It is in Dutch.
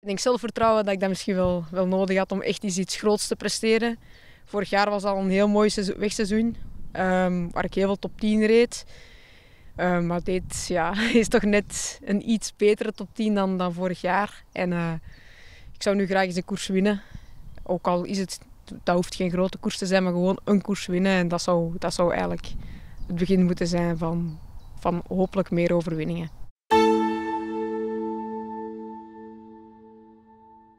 Ik denk zelfvertrouwen dat ik dat misschien wel, wel nodig had om echt iets, iets groots te presteren. Vorig jaar was al een heel mooi wegseizoen, um, waar ik heel veel top 10 reed. Um, maar dit ja, is toch net een iets betere top 10 dan, dan vorig jaar. En uh, ik zou nu graag eens een koers winnen. Ook al is het, dat hoeft geen grote koers te zijn, maar gewoon een koers winnen. En dat zou, dat zou eigenlijk het begin moeten zijn van, van hopelijk meer overwinningen.